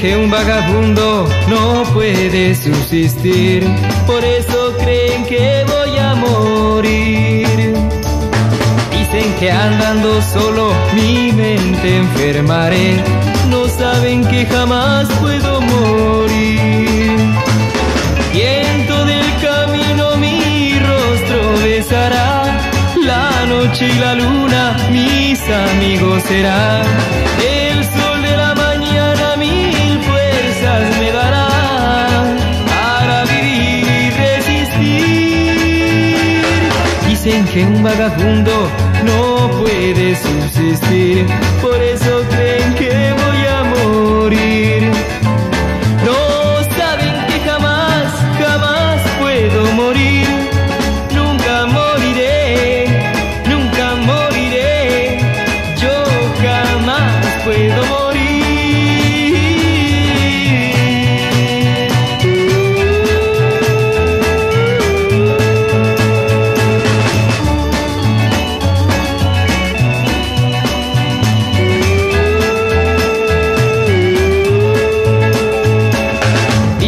Que un vagabundo no puede subsistir, por eso creen que voy a morir. Dicen que andando solo mi mente enfermaré, no saben que jamás puedo morir. Viento del camino mi rostro besará, la noche y la luna mis amigos serán. Dicen que un vagabundo no puede subsistir, por eso creen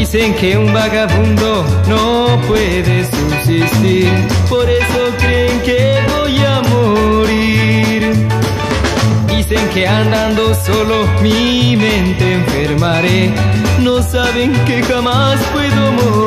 Dicen que un vagabundo no puede subsistir, por eso creen que voy a morir. Dicen que andando solo mi mente enfermaré, no saben que jamás puedo morir.